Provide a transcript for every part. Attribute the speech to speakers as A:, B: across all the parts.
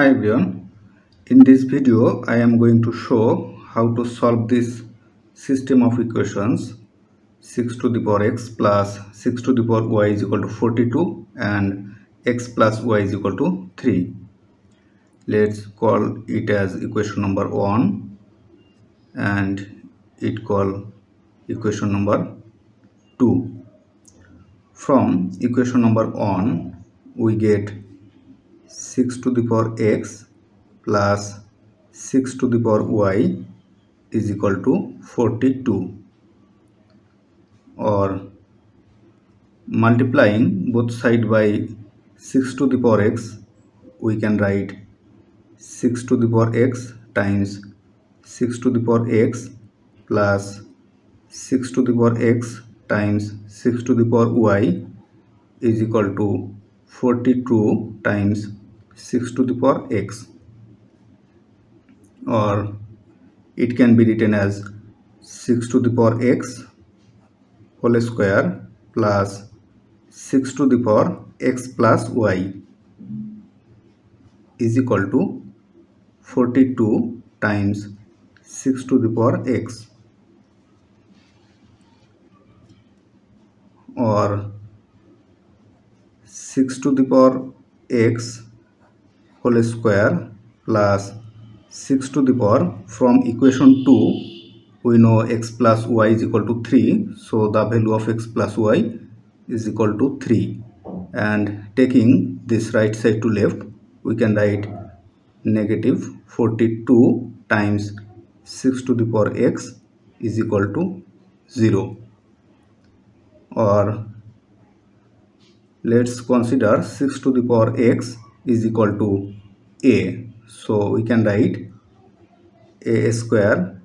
A: Hi everyone, in this video I am going to show how to solve this system of equations 6 to the power x plus 6 to the power y is equal to 42 and x plus y is equal to 3. Let's call it as equation number 1 and it call equation number 2. From equation number 1 we get 6 to the power x plus 6 to the power y is equal to 42 or multiplying both side by 6 to the power x we can write 6 to the power x times 6 to the power x plus 6 to the power x times 6 to the power y is equal to 42 times 6 to the power x. Or it can be written as 6 to the power x whole square plus 6 to the power x plus y is equal to 42 times 6 to the power x. Or 6 to the power x whole square plus 6 to the power from equation 2 we know x plus y is equal to 3 so the value of x plus y is equal to 3 and taking this right side to left we can write negative 42 times 6 to the power x is equal to 0 or let's consider 6 to the power x is equal to a. So we can write a square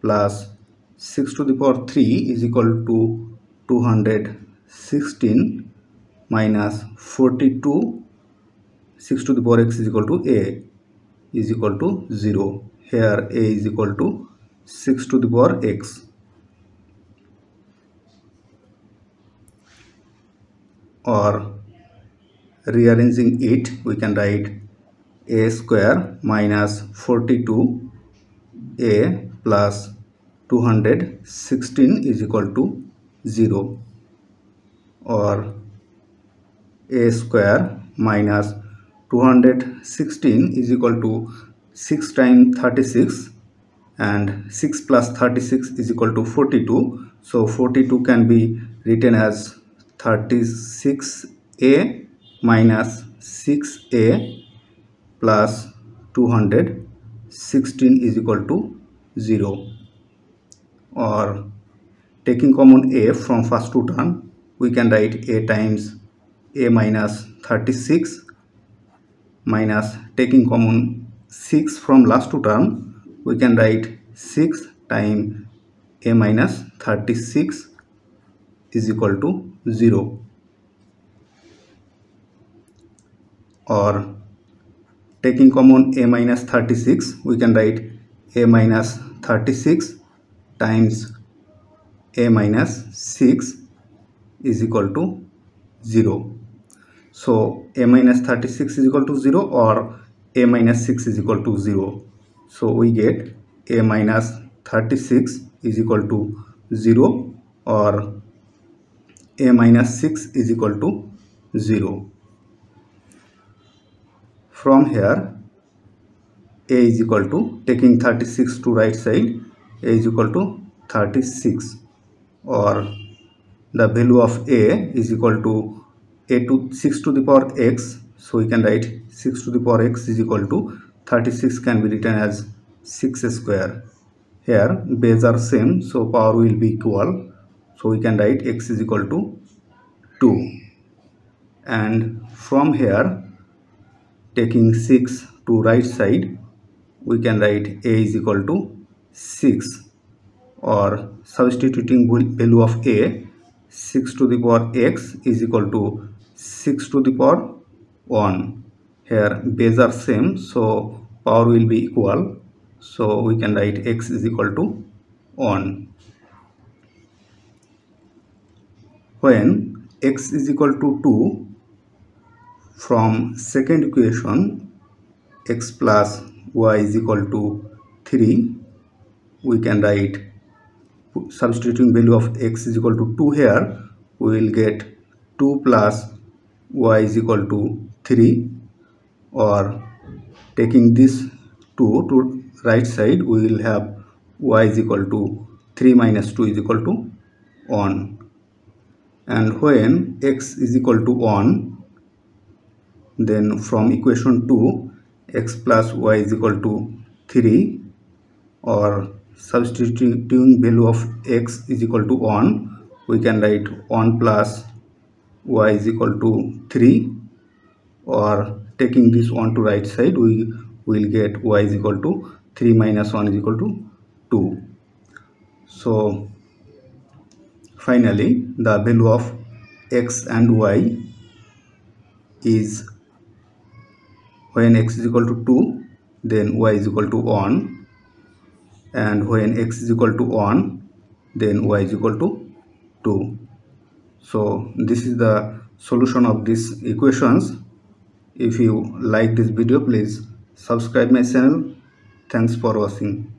A: plus 6 to the power 3 is equal to 216 minus 42 6 to the power x is equal to a is equal to 0 here a is equal to 6 to the power x. Or rearranging it we can write a square minus 42 a plus 216 is equal to 0 or a square minus 216 is equal to 6 times 36 and 6 plus 36 is equal to 42 so 42 can be written as 36a minus 6a plus 216 is equal to 0 or taking common a from first two term we can write a times a minus 36 minus taking common 6 from last two term we can write 6 times a minus 36 is equal to 0 or taking common a minus 36 we can write a minus 36 times a minus 6 is equal to 0 so a minus 36 is equal to 0 or a minus 6 is equal to 0 so we get a minus 36 is equal to 0 or a minus 6 is equal to 0 from here a is equal to taking 36 to right side a is equal to 36 or the value of a is equal to a to 6 to the power x. So we can write 6 to the power x is equal to 36 can be written as 6 square. Here base are same so power will be equal. So we can write x is equal to 2 and from here taking 6 to right side we can write a is equal to 6 or substituting value of a 6 to the power x is equal to 6 to the power 1 here base are same so power will be equal. So we can write x is equal to 1 when x is equal to 2 from second equation x plus y is equal to 3 we can write substituting value of x is equal to 2 here we will get 2 plus y is equal to 3 or taking this 2 to right side we will have y is equal to 3 minus 2 is equal to 1 and when x is equal to 1 then from equation 2 x plus y is equal to 3 or substituting value of x is equal to 1 we can write 1 plus y is equal to 3 or taking this one to right side we will get y is equal to 3 minus 1 is equal to 2 so finally the value of x and y is when x is equal to 2 then y is equal to 1 and when x is equal to 1 then y is equal to 2 so this is the solution of these equations. If you like this video please subscribe my channel. Thanks for watching